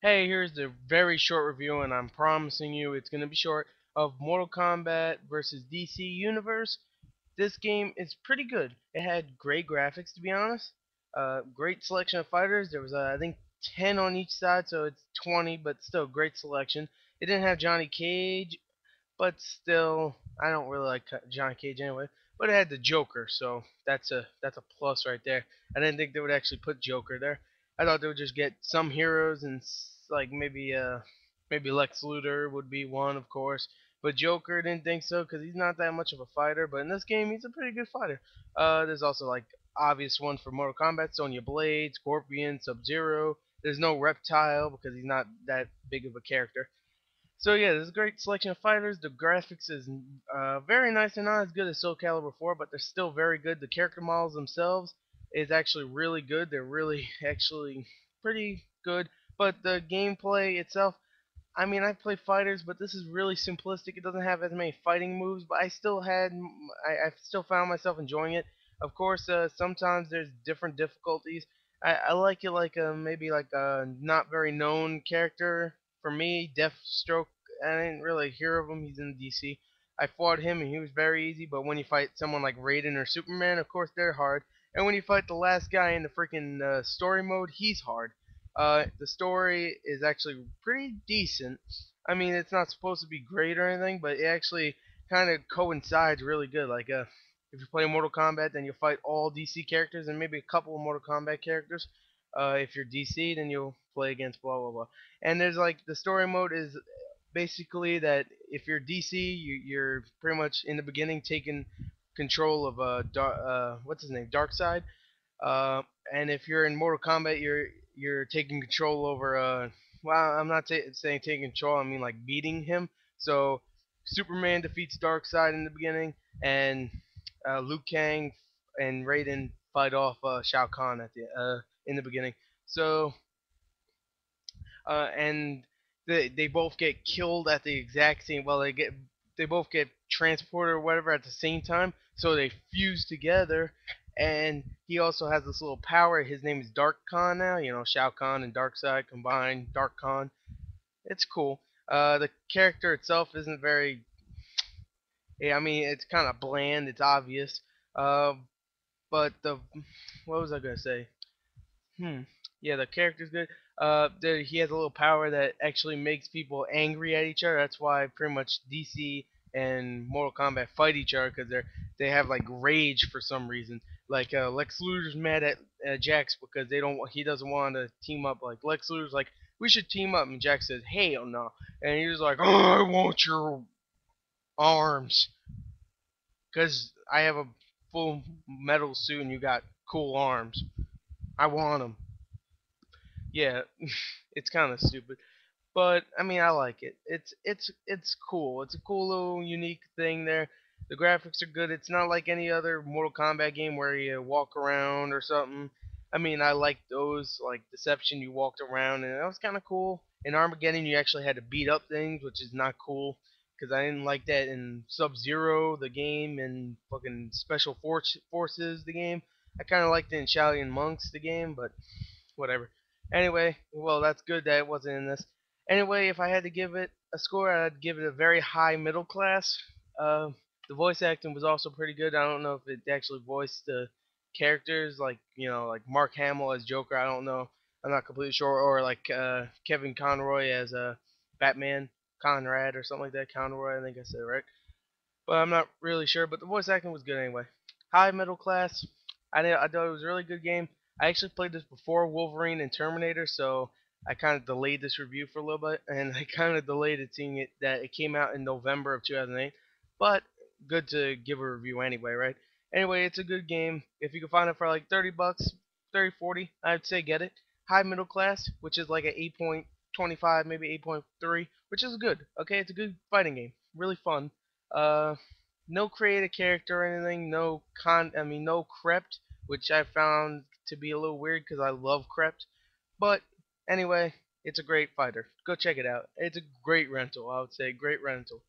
Hey, here's the very short review, and I'm promising you it's going to be short, of Mortal Kombat vs. DC Universe. This game is pretty good. It had great graphics, to be honest. Uh, great selection of fighters. There was, uh, I think, 10 on each side, so it's 20, but still great selection. It didn't have Johnny Cage, but still, I don't really like Johnny Cage anyway. But it had the Joker, so that's a that's a plus right there. I didn't think they would actually put Joker there. I thought they would just get some heroes and like maybe uh maybe Lex Luthor would be one, of course. But Joker didn't think so because he's not that much of a fighter. But in this game, he's a pretty good fighter. Uh, there's also like obvious ones for Mortal Kombat: Sonya Blade, Scorpion, Sub Zero. There's no Reptile because he's not that big of a character. So yeah, there's a great selection of fighters. The graphics is uh, very nice and not as good as Soul Calibur 4, but they're still very good. The character models themselves is actually really good. They're really actually pretty good. But the gameplay itself, I mean, I play fighters, but this is really simplistic. It doesn't have as many fighting moves, but I still had, I, I still found myself enjoying it. Of course, uh, sometimes there's different difficulties. I, I like it like a maybe like a not very known character. For me, Deathstroke. I didn't really hear of him. He's in DC. I fought him and he was very easy. But when you fight someone like Raiden or Superman, of course they're hard. And when you fight the last guy in the freaking uh, story mode, he's hard. Uh, the story is actually pretty decent. I mean, it's not supposed to be great or anything, but it actually kind of coincides really good. Like, uh, if you play Mortal Kombat, then you'll fight all DC characters and maybe a couple of Mortal Kombat characters. Uh, if you're DC, then you'll play against blah blah blah. And there's like the story mode is basically that if you're DC, you, you're pretty much in the beginning taking control of uh, Dar- uh what's his name, Darkseid. Uh, and if you're in Mortal Kombat, you're you're taking control over uh. Well, I'm not t- saying taking control. I mean like beating him. So Superman defeats Darkseid in the beginning, and uh, Liu Kang and Raiden fight off uh, Shao Kahn at the uh, in the beginning. So uh, and they they both get killed at the exact same. Well, they get they both get transported or whatever at the same time. So they fuse together, and he also has this little power. His name is Dark Khan now. You know, Shao Kahn and Darkseid combined. Dark Khan. It's cool. Uh, the character itself isn't very. Yeah, I mean, it's kind of bland. It's obvious. Uh, but the what was I gonna say? Hmm. Yeah, the character's good. Uh, he has a little power that actually makes people angry at each other. That's why pretty much DC and Mortal Kombat fight each other because they're they have like rage for some reason. Like uh, Lex Luthor's mad at uh, Jax because they don't he doesn't want to team up. Like Lex Luthor's like we should team up, and Jax says hell no, and he's like oh, I want your arms because I have a full metal suit and you got cool arms. I want them. Yeah, it's kind of stupid. But I mean, I like it. It's it's it's cool. It's a cool little unique thing there. The graphics are good. It's not like any other Mortal Kombat game where you walk around or something. I mean, I like those like Deception. You walked around and that was kind of cool. In Armageddon, you actually had to beat up things, which is not cool because I didn't like that in Sub Zero, the game, and fucking Special Forces, the game. I kind of liked it in Shaolin Monks, the game, but whatever. Anyway, well, that's good that it wasn't in this. Anyway, if I had to give it a score, I'd give it a very high middle class. Uh, the voice acting was also pretty good. I don't know if it actually voiced the characters, like you know, like Mark Hamill as Joker. I don't know. I'm not completely sure. Or like uh, Kevin Conroy as uh, Batman, Conrad or something like that. Conroy, I think I said right. But I'm not really sure. But the voice acting was good anyway. High middle class. I, I thought it was a really good game. I actually played this before Wolverine and Terminator, so I kind of delayed this review for a little bit, and I kind of delayed it seeing it that it came out in November of 2008. But good to give a review anyway, right? Anyway, it's a good game. If you can find it for like 30 bucks, 30, 40, I'd say get it. High middle class, which is like an 8.25, maybe 8.3, which is good. Okay, it's a good fighting game. Really fun. Uh, no creative character or anything. No con. I mean, no Krypt, which I found to be a little weird because I love Krypt. But anyway, it's a great fighter. Go check it out. It's a great rental. I would say great rental.